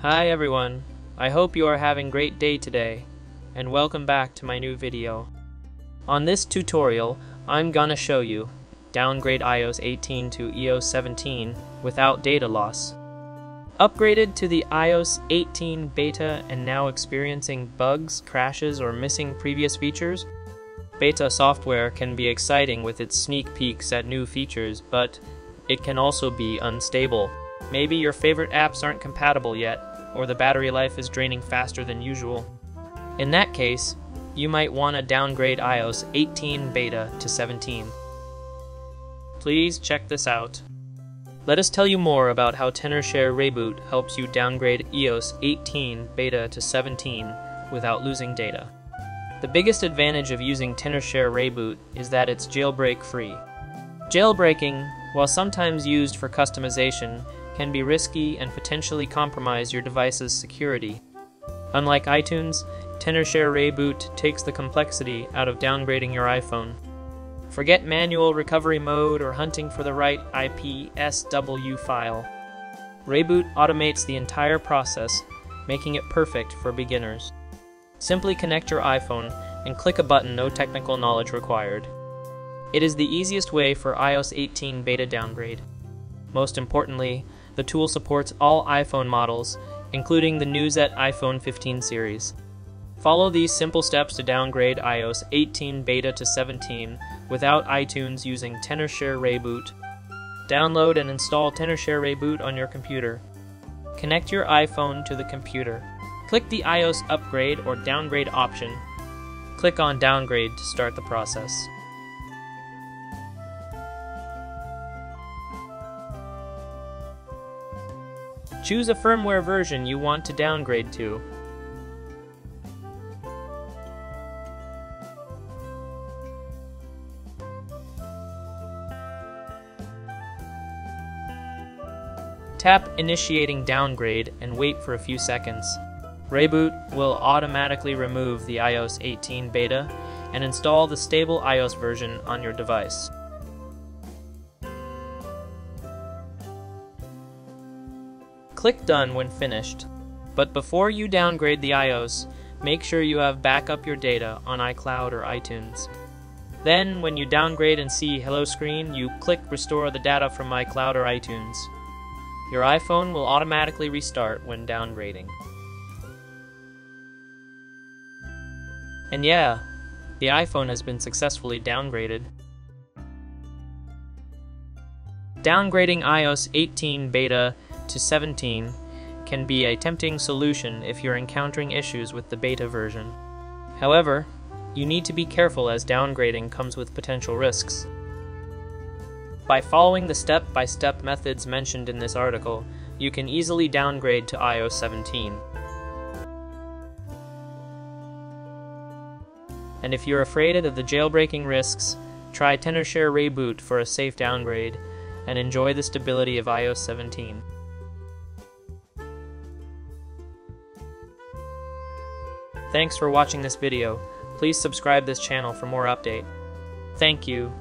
Hi everyone, I hope you are having a great day today, and welcome back to my new video. On this tutorial, I'm gonna show you downgrade iOS 18 to iOS 17 without data loss. Upgraded to the iOS 18 beta and now experiencing bugs, crashes, or missing previous features? Beta software can be exciting with its sneak peeks at new features, but it can also be unstable. Maybe your favorite apps aren't compatible yet, or the battery life is draining faster than usual. In that case, you might want to downgrade iOS 18 beta to 17. Please check this out. Let us tell you more about how Tenorshare ReiBoot helps you downgrade iOS 18 beta to 17 without losing data. The biggest advantage of using Tenorshare ReiBoot is that it's jailbreak free. Jailbreaking, while sometimes used for customization, can be risky and potentially compromise your device's security. Unlike iTunes, Tenorshare ReiBoot takes the complexity out of downgrading your iPhone. Forget manual recovery mode or hunting for the right IPSW file. ReiBoot automates the entire process, making it perfect for beginners. Simply connect your iPhone and click a button no technical knowledge required. It is the easiest way for iOS 18 beta downgrade. Most importantly, the tool supports all iPhone models, including the Newset iPhone 15 series. Follow these simple steps to downgrade iOS 18 beta to 17 without iTunes using Tenorshare ReiBoot. Download and install Tenorshare ReiBoot on your computer. Connect your iPhone to the computer. Click the iOS upgrade or downgrade option. Click on downgrade to start the process. Choose a firmware version you want to downgrade to. Tap Initiating Downgrade and wait for a few seconds. ReiBoot will automatically remove the iOS 18 beta and install the stable iOS version on your device. Click Done when finished. But before you downgrade the iOS, make sure you have backup your data on iCloud or iTunes. Then, when you downgrade and see Hello Screen, you click Restore the data from iCloud or iTunes. Your iPhone will automatically restart when downgrading. And yeah, the iPhone has been successfully downgraded. Downgrading iOS 18 beta to 17 can be a tempting solution if you're encountering issues with the beta version. However, you need to be careful as downgrading comes with potential risks. By following the step-by-step -step methods mentioned in this article, you can easily downgrade to iOS 17. And if you're afraid of the jailbreaking risks, try Tenorshare ReiBoot for a safe downgrade and enjoy the stability of iOS 17. Thanks for watching this video. Please subscribe this channel for more update. Thank you.